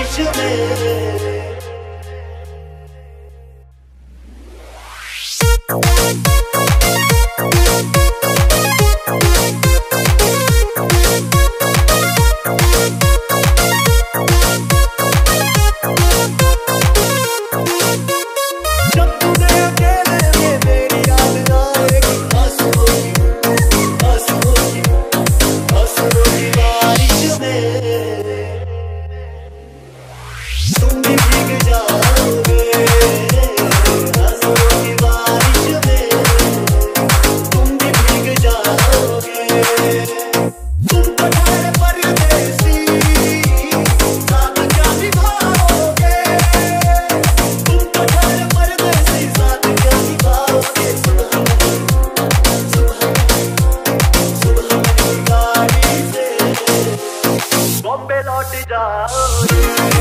Ateşime लौट जाओगे